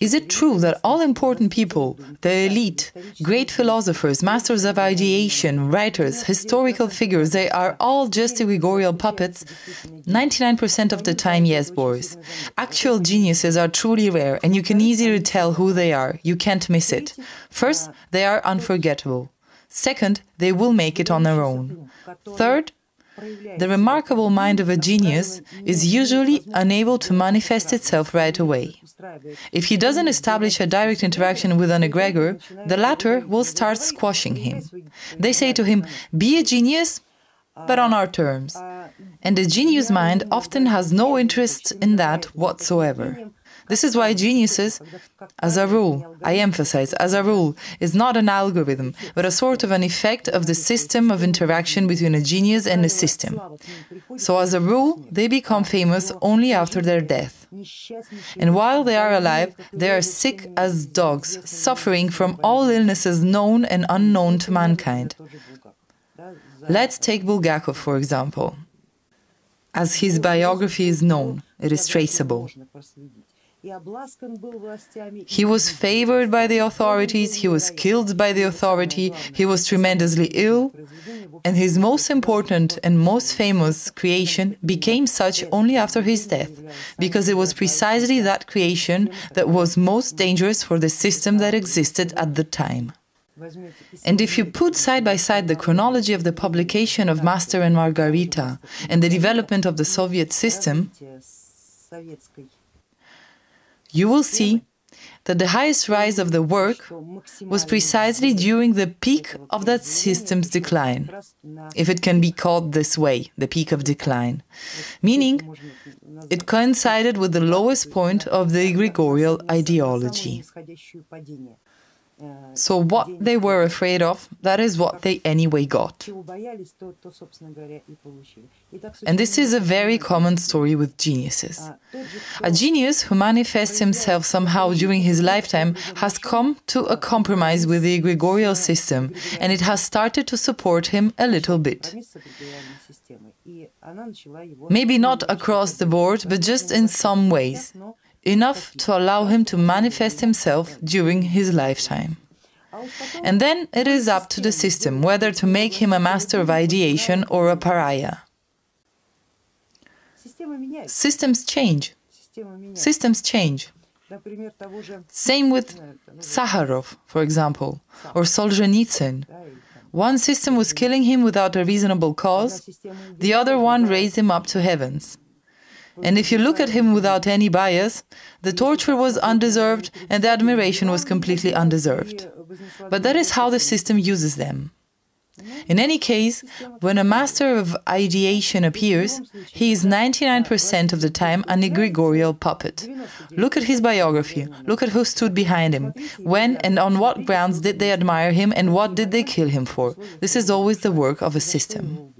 Is it true that all important people, the elite, great philosophers, masters of ideation, writers, historical figures, they are all just egregorial puppets? 99% of the time, yes, Boris. Actual geniuses are truly rare, and you can easily tell who they are. You can't miss it. First, they are unforgettable. Second, they will make it on their own. Third, the remarkable mind of a genius is usually unable to manifest itself right away. If he doesn't establish a direct interaction with an egregor, the latter will start squashing him. They say to him, Be a genius, but on our terms. And the genius mind often has no interest in that whatsoever. This is why geniuses, as a rule, I emphasize, as a rule, is not an algorithm, but a sort of an effect of the system of interaction between a genius and a system. So, as a rule, they become famous only after their death. And while they are alive, they are sick as dogs, suffering from all illnesses known and unknown to mankind. Let's take Bulgakov, for example. As his biography is known, it is traceable. He was favored by the authorities, he was killed by the authority, he was tremendously ill, and his most important and most famous creation became such only after his death, because it was precisely that creation that was most dangerous for the system that existed at the time. And if you put side by side the chronology of the publication of Master and Margarita and the development of the Soviet system, you will see that the highest rise of the work was precisely during the peak of that system's decline, if it can be called this way, the peak of decline, meaning it coincided with the lowest point of the egregorial ideology. So what they were afraid of, that is what they anyway got. And this is a very common story with geniuses. A genius who manifests himself somehow during his lifetime has come to a compromise with the egregorial system, and it has started to support him a little bit. Maybe not across the board, but just in some ways enough to allow him to manifest himself during his lifetime. And then it is up to the system whether to make him a master of ideation or a pariah. Systems change. Systems change. Same with Sakharov, for example, or Solzhenitsyn. One system was killing him without a reasonable cause, the other one raised him up to heavens. And if you look at him without any bias, the torture was undeserved and the admiration was completely undeserved. But that is how the system uses them. In any case, when a master of ideation appears, he is 99% of the time an egregorial puppet. Look at his biography, look at who stood behind him, when and on what grounds did they admire him and what did they kill him for. This is always the work of a system.